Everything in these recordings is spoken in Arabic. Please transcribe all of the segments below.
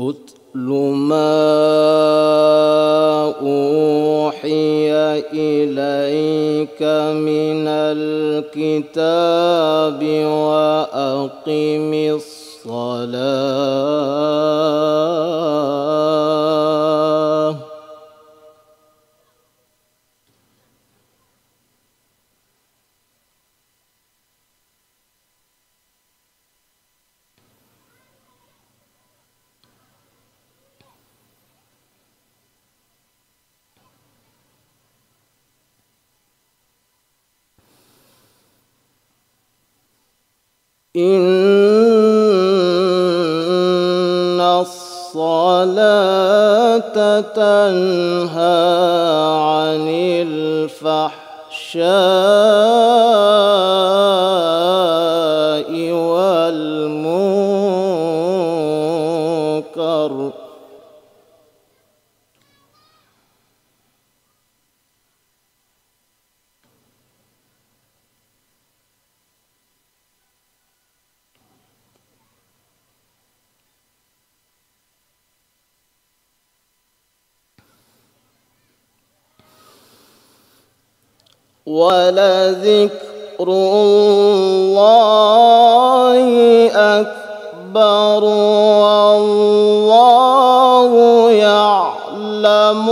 أتل ما أوحي إليك من الكتاب وأقم الصلاة. إن الصلاة تنهى عن الفحشاء ولذكر الله أكبر والله يعلم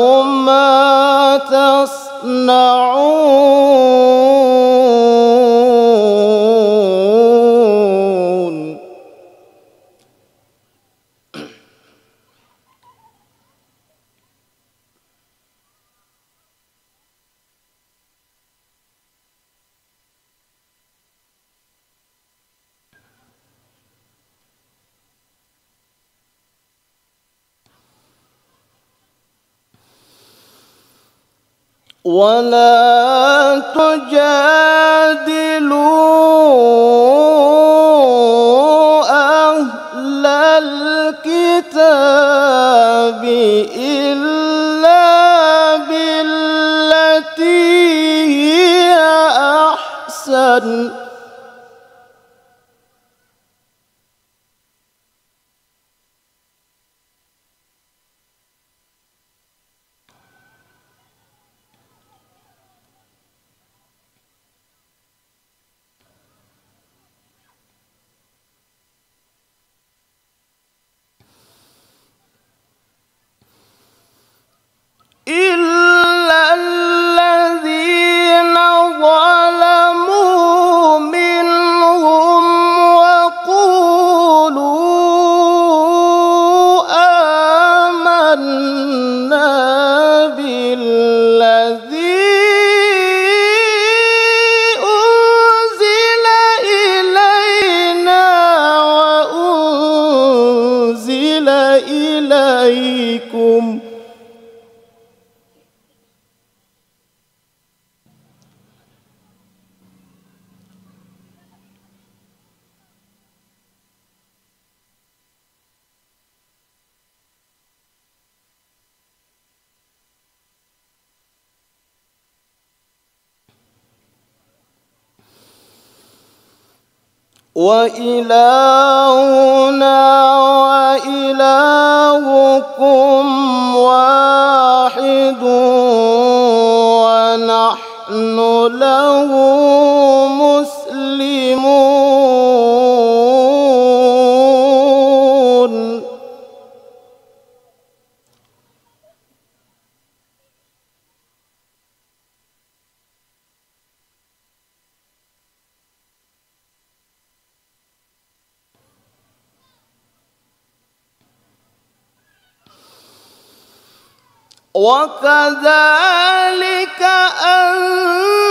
ما تصنعون ولا تجادلوا إليكم. وإلهنا وإلهكم وكذلك أنزلنا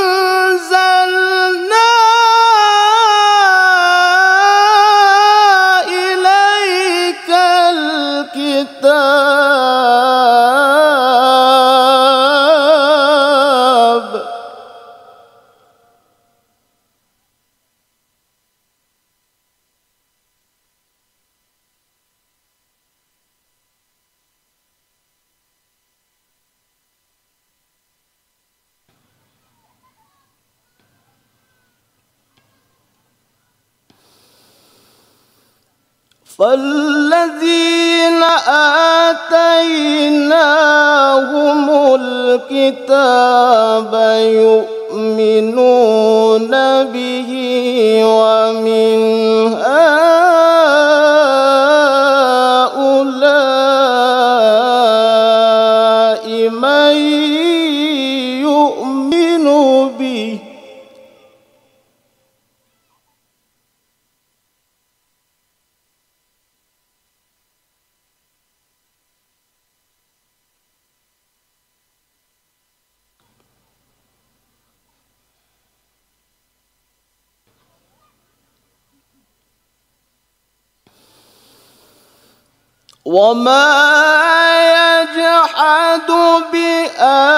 فالذين آتيناهم الكتاب يؤمنون به ومن هؤلاء وما يجحد بآياتنا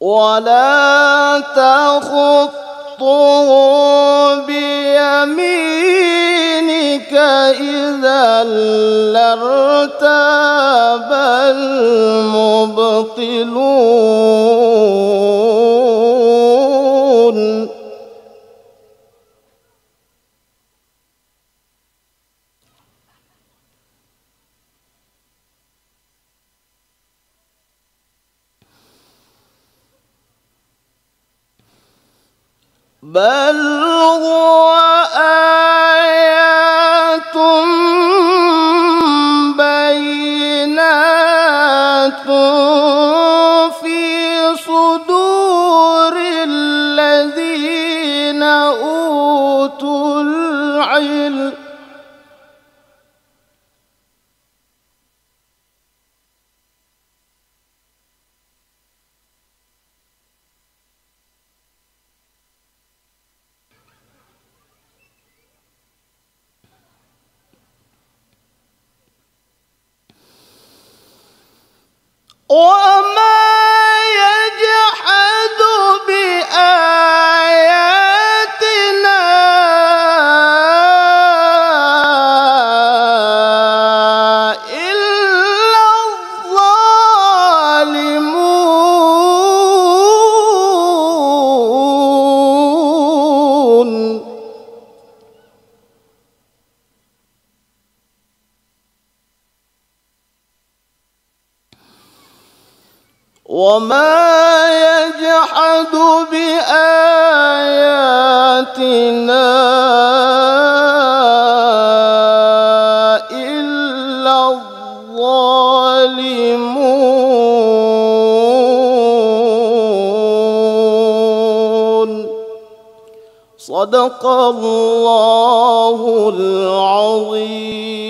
ولا تخطه بيمينك إذا لارتاب المبطلون بل هو وما يجحد وما يجحد بآياتنا إلا الظالمون. صدق الله العظيم.